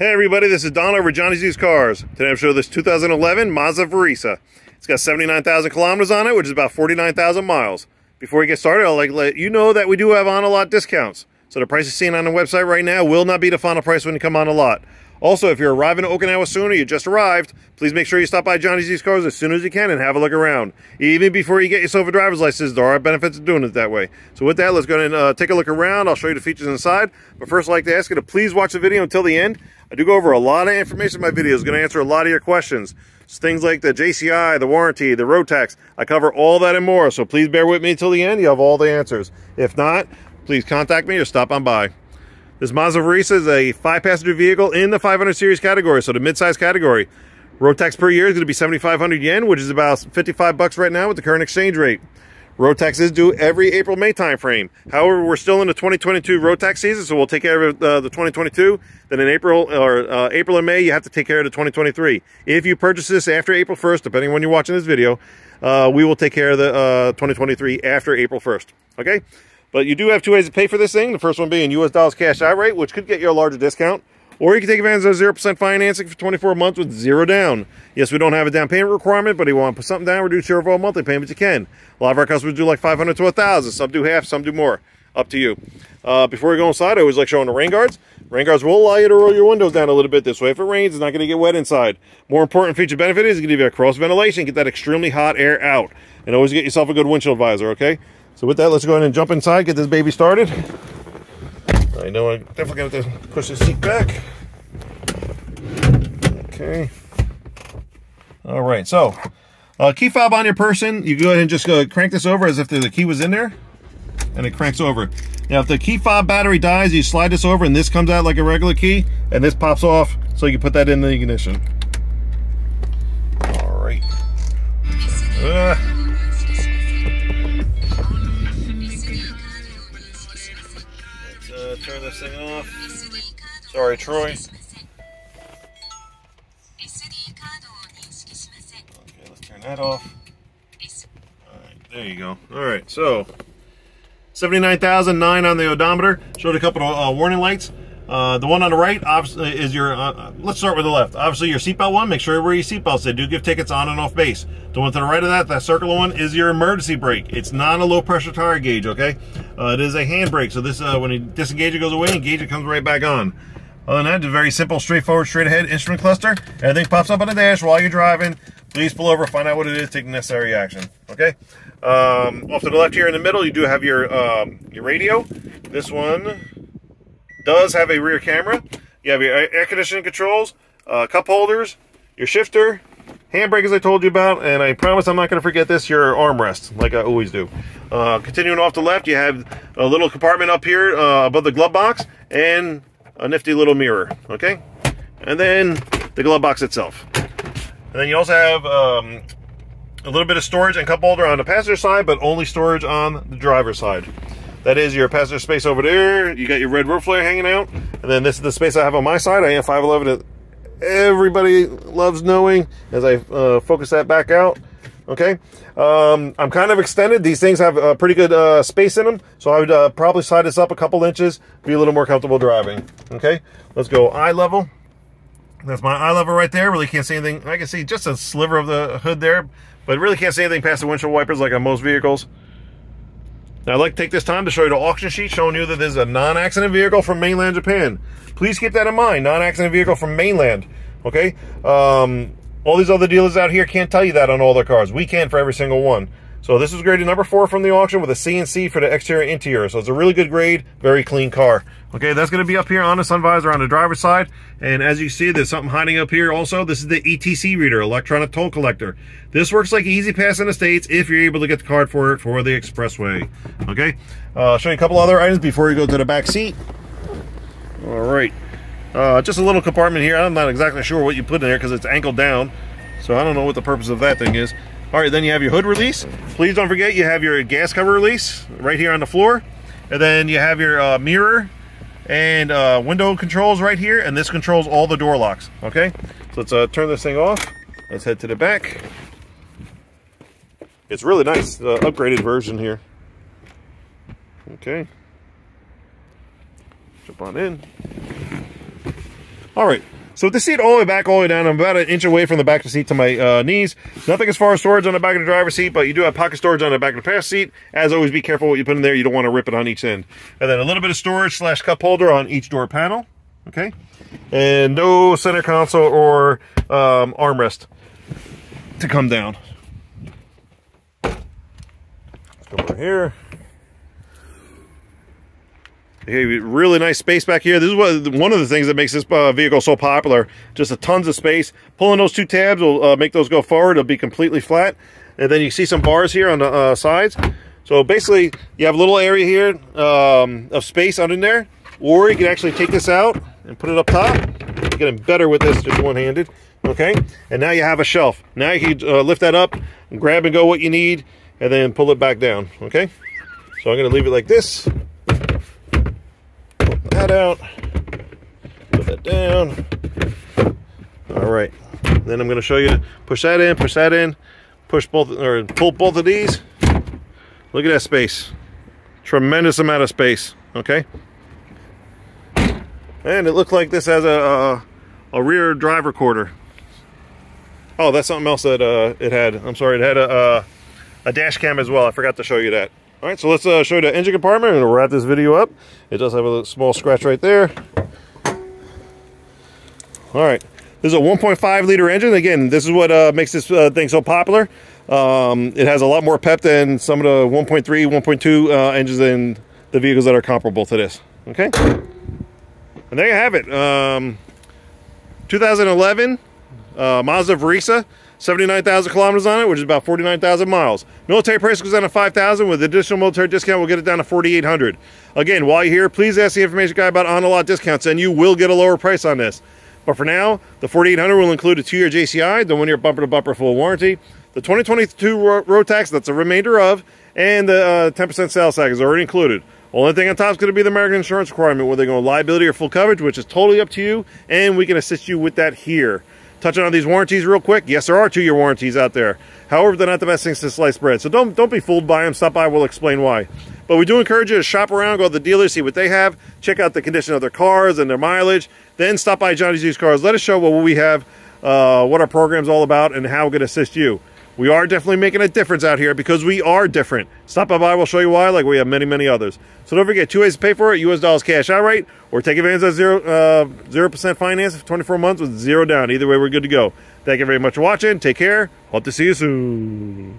Hey everybody, this is Don over Johnny's Used Cars. Today I'm showing this 2011 Mazda Verisa. It's got 79,000 kilometers on it, which is about 49,000 miles. Before we get started, I'll like let you know that we do have on a lot discounts. So the price you're seeing on the website right now will not be the final price when you come on a lot. Also, if you're arriving to Okinawa soon or you just arrived, please make sure you stop by Johnny's Used Cars as soon as you can and have a look around. Even before you get yourself a driver's license, there are benefits of doing it that way. So with that, let's go and uh, take a look around. I'll show you the features inside. But first, I'd like to ask you to please watch the video until the end. I do go over a lot of information in my videos. going to answer a lot of your questions. things like the JCI, the warranty, the road tax. I cover all that and more. So please bear with me until the end. You have all the answers. If not, please contact me or stop on by. This Mazda Verisa is a five-passenger vehicle in the 500 series category, so the mid-size category. Road tax per year is going to be 7,500 yen, which is about 55 bucks right now with the current exchange rate. Road tax is due every April, May timeframe. However, we're still in the 2022 road tax season, so we'll take care of uh, the 2022. Then in April or uh, April and May, you have to take care of the 2023. If you purchase this after April 1st, depending on when you're watching this video, uh, we will take care of the uh, 2023 after April 1st. Okay? But you do have two ways to pay for this thing. The first one being US dollars cash out rate, which could get you a larger discount. Or you can take advantage of 0% financing for 24 months with zero down. Yes, we don't have a down payment requirement, but if you want to put something down, reduce your overall monthly payment, you can. A lot of our customers do like 500 to 1000 Some do half, some do more. Up to you. Uh, before we go inside, I always like showing the rain guards. Rain guards will allow you to roll your windows down a little bit this way. If it rains, it's not going to get wet inside. More important feature benefit is going to give you a cross ventilation, get that extremely hot air out. And always get yourself a good windshield visor, okay? So with that, let's go ahead and jump inside, get this baby started. I know I'm definitely going to have to push the seat back. Okay. All right, so uh, key fob on your person. You go ahead and just go crank this over as if the key was in there, and it cranks over. Now, if the key fob battery dies, you slide this over, and this comes out like a regular key, and this pops off, so you can put that in the ignition. All right. Uh, turn this thing off. Sorry, Troy. Okay, let's turn that off. Alright, there you go. Alright, so 79,009 on the odometer. Showed a couple of uh, warning lights. Uh, the one on the right is your, uh, uh, let's start with the left. Obviously your seatbelt one, make sure you wear your seatbelts. They do give tickets on and off base. The one to the right of that, that circular one, is your emergency brake. It's not a low pressure tire gauge, okay? Uh, it is a hand brake, so this, uh, when you disengage it goes away, engage it comes right back on. Other than that, it's a very simple, straightforward, straight ahead instrument cluster. Everything pops up on the dash while you're driving. Please pull over, find out what it is, take the necessary action, okay? Um, off to the left here in the middle, you do have your, um, your radio. This one does have a rear camera. You have your air conditioning controls, uh, cup holders, your shifter, handbrake as I told you about, and I promise I'm not going to forget this, your armrest, like I always do. Uh, continuing off the left, you have a little compartment up here uh, above the glove box, and a nifty little mirror, okay? And then the glove box itself. And then you also have um, a little bit of storage and cup holder on the passenger side, but only storage on the driver's side. That is your passenger space over there. You got your red roof flare hanging out. And then this is the space I have on my side. I am 5'11". Everybody loves knowing as I uh, focus that back out. Okay. Um, I'm kind of extended. These things have a pretty good uh, space in them. So I would uh, probably slide this up a couple inches, be a little more comfortable driving. Okay. Let's go eye level. That's my eye level right there. Really can't see anything. I can see just a sliver of the hood there, but really can't see anything past the windshield wipers like on most vehicles. Now, I'd like to take this time to show you the auction sheet showing you that this is a non-accident vehicle from mainland Japan. Please keep that in mind, non-accident vehicle from mainland, okay? Um, all these other dealers out here can't tell you that on all their cars. We can for every single one. So this is graded number four from the auction with a CNC for the exterior interior. So it's a really good grade, very clean car. Okay, that's going to be up here on the sun visor on the driver's side. And as you see, there's something hiding up here also. This is the ETC reader, electronic toll collector. This works like E-ZPass in the States if you're able to get the card for it for the expressway. Okay, uh, I'll show you a couple other items before you go to the back seat. All right, uh, just a little compartment here. I'm not exactly sure what you put in there because it's angled down. So I don't know what the purpose of that thing is. All right, then you have your hood release. Please don't forget you have your gas cover release right here on the floor. And then you have your uh, mirror and uh, window controls right here. And this controls all the door locks, okay? So let's uh, turn this thing off. Let's head to the back. It's really nice, the upgraded version here. Okay. Jump on in. All right. So with the seat all the way back, all the way down, I'm about an inch away from the back of the seat to my uh, knees. Nothing as far as storage on the back of the driver's seat, but you do have pocket storage on the back of the passenger seat. As always, be careful what you put in there. You don't want to rip it on each end. And then a little bit of storage slash cup holder on each door panel. Okay. And no center console or um, armrest to come down. Let's go over here. Really nice space back here. This is what one of the things that makes this uh, vehicle so popular. Just a tons of space. Pulling those two tabs will uh, make those go forward. It'll be completely flat. And then you see some bars here on the uh, sides. So basically, you have a little area here um, of space under there. Or you can actually take this out and put it up top. Getting better with this just one-handed. Okay, and now you have a shelf. Now you can uh, lift that up, and grab and go what you need, and then pull it back down. Okay, so I'm going to leave it like this that out. Put that down. All right. Then I'm going to show you push that in, push that in, push both or pull both of these. Look at that space. Tremendous amount of space. Okay. And it looked like this has a, a, a rear drive recorder. Oh, that's something else that uh, it had. I'm sorry, it had a, a, a dash cam as well. I forgot to show you that. All right, so let's uh, show you the engine compartment and wrap this video up. It does have a small scratch right there. All right, this is a 1.5 liter engine. Again, this is what uh, makes this uh, thing so popular. Um, it has a lot more pep than some of the 1.3, 1.2 uh, engines in the vehicles that are comparable to this. Okay, and there you have it. Um, 2011 uh, Mazda Verisa. 79,000 kilometers on it, which is about 49,000 miles. Military price goes down to 5,000. With additional military discount, we'll get it down to 4,800. Again, while you're here, please ask the information guy about on a lot discounts, and you will get a lower price on this. But for now, the 4,800 will include a two-year JCI, the one-year bumper-to-bumper full warranty, the 2022 road tax, that's a remainder of, and the 10% uh, sales tax is already included. Only thing on top is going to be the American insurance requirement, whether they're going liability or full coverage, which is totally up to you, and we can assist you with that here. Touching on these warranties real quick. Yes, there are two-year warranties out there. However, they're not the best things to slice bread. So don't don't be fooled by them. Stop by. We'll explain why. But we do encourage you to shop around, go to the dealers, see what they have, check out the condition of their cars and their mileage. Then stop by Johnny's Used Cars. Let us show what we have, uh, what our program's all about, and how we can assist you. We are definitely making a difference out here because we are different. Stop by, we'll show you why, like we have many, many others. So don't forget, two ways to pay for it, US dollars cash outright, or take advantage of zero, uh, 0% finance for 24 months with zero down. Either way, we're good to go. Thank you very much for watching. Take care. Hope to see you soon.